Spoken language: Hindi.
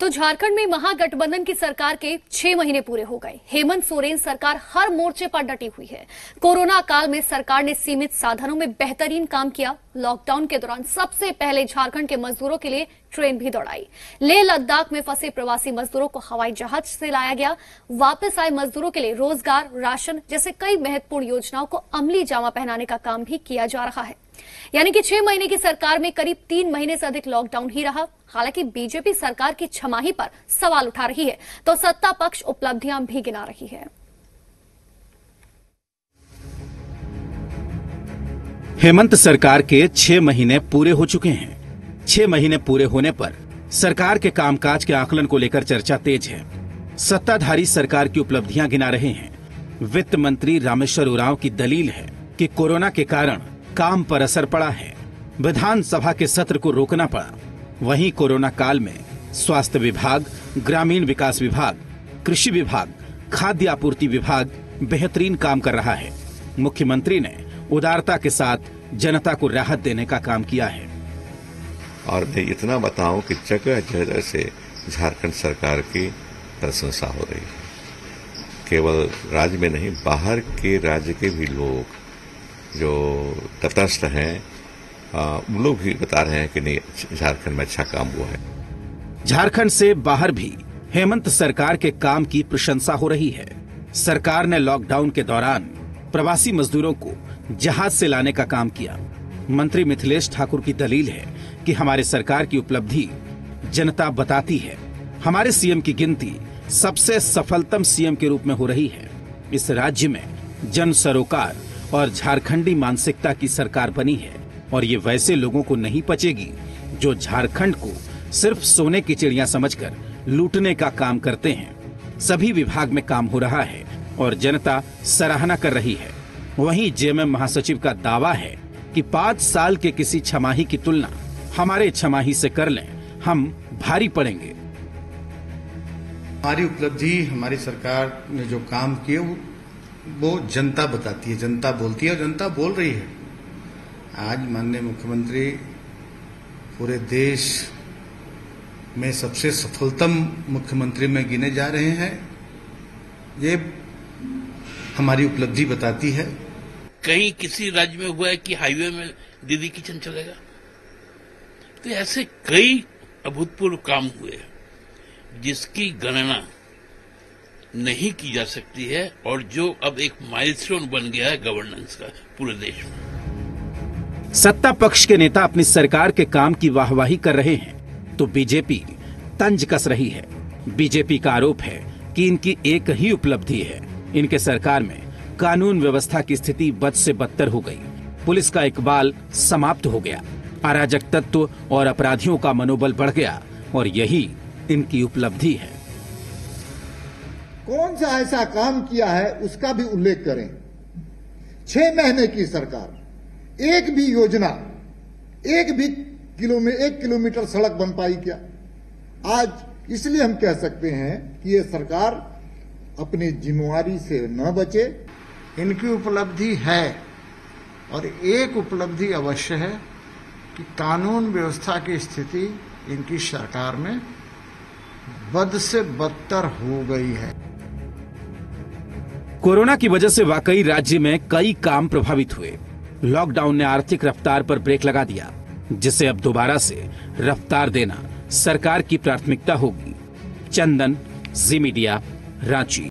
तो झारखंड में महागठबंधन की सरकार के छह महीने पूरे हो गए। हेमंत सोरेन सरकार हर मोर्चे पर डटी हुई है। कोरोना काल में सरकार ने सीमित साधनों में बेहतरीन काम किया। लॉकडाउन के दौरान सबसे पहले झारखंड के मजदूरों के लिए ट्रेन भी दौड़ाई। लेह लद्दाख में फंसे प्रवासी मजदूरों को हवाई जहाज़ से लाया गया। वापस आए मजदूरों के लिए रोज़गार, राशन जैसे कई महत्वपूर्ण योजनाओं को अमली जामा पहनाने का काम भी किया जा रहा है। यानी कि छह महीने की सरकार में करीब तीन महीने से अधिक लॉकडाउन ही रहा। हालाँकि बीजेपी सरकार की छमाही पर सवाल उठा रही है तो सत्ता पक्ष उपलब्धियाँ भी गिना रही है। हेमंत सरकार के छह महीने पूरे हो चुके हैं। छह महीने पूरे होने पर सरकार के कामकाज के आकलन को लेकर चर्चा तेज है। सत्ताधारी सरकार की उपलब्धियाँ गिना रहे हैं। वित्त मंत्री रामेश्वर उरांव की दलील है कि कोरोना के कारण काम पर असर पड़ा है। विधानसभा के सत्र को रोकना पड़ा। वहीं कोरोना काल में स्वास्थ्य विभाग, ग्रामीण विकास विभाग, कृषि विभाग, खाद्य आपूर्ति विभाग बेहतरीन काम कर रहा है। मुख्यमंत्री ने उदारता के साथ जनता को राहत देने का काम किया है। और मैं इतना बताऊँ कि जगह जगह से झारखंड सरकार की प्रशंसा हो रही है। केवल राज्य में नहीं, बाहर के राज्य के भी लोग जो तटस्थ हैं उन लोग भी बता रहे हैं कि नहीं, झारखंड में अच्छा काम हुआ है। झारखंड से बाहर भी हेमंत सरकार के काम की प्रशंसा हो रही है। सरकार ने लॉकडाउन के दौरान प्रवासी मजदूरों को जहाज़ से लाने का काम किया। मंत्री मिथिलेश ठाकुर की दलील है कि हमारे सरकार की उपलब्धि जनता बताती है। हमारे सीएम की गिनती सबसे सफलतम सीएम के रूप में हो रही है। इस राज्य में जन सरोकार और झारखंडी मानसिकता की सरकार बनी है। और ये वैसे लोगों को नहीं पचेगी, जो झारखंड को सिर्फ़ सोने की चिड़िया समझकर लूटने का काम करते हैं। सभी विभाग में काम हो रहा है और जनता सराहना कर रही है। वहीं जेएमएम महासचिव का दावा है कि पाँच साल के किसी छमाही की तुलना हमारे छमाही से कर लें, हम भारी पड़ेंगे। हमारी उपलब्धि, हमारी सरकार ने जो काम किए वो जनता बताती है, जनता बोलती है और जनता बोल रही है। आज माननीय मुख्यमंत्री पूरे देश में सबसे सफलतम मुख्यमंत्री में गिने जा रहे हैं। ये हमारी उपलब्धि बताती है। कहीं किसी राज्य में हुआ है कि हाईवे में दीदी किचन चलेगा? तो ऐसे कई अभूतपूर्व काम हुए जिसकी गणना नहीं की जा सकती है और जो अब एक माइलस्टोन बन गया है गवर्नेंस का पूरे देश में। सत्ता पक्ष के नेता अपनी सरकार के काम की वाहवाही कर रहे हैं तो बीजेपी तंज कस रही है। बीजेपी का आरोप है कि इनकी एक ही उपलब्धि है। इनके सरकार में कानून व्यवस्था की स्थिति बद से बदतर हो गई। पुलिस का इकबाल समाप्त हो गया। अराजक तत्व और अपराधियों का मनोबल बढ़ गया और यही इनकी उपलब्धि है। कौन सा ऐसा काम किया है उसका भी उल्लेख करें। छह महीने की सरकार, एक भी योजना, एक भी किलोमीटर एक किलोमीटर सड़क बन पाई क्या? आज इसलिए हम कह सकते हैं कि ये सरकार अपनी जिम्मेवारी से न बचे। इनकी उपलब्धि है और एक उपलब्धि अवश्य है कि कानून व्यवस्था की स्थिति इनकी सरकार में बद से बदतर हो गई है। कोरोना की वजह से वाकई राज्य में कई काम प्रभावित हुए। लॉकडाउन ने आर्थिक रफ्तार पर ब्रेक लगा दिया, जिसे अब दोबारा से रफ्तार देना सरकार की प्राथमिकता होगी। चंदन, जी मीडिया, रांची।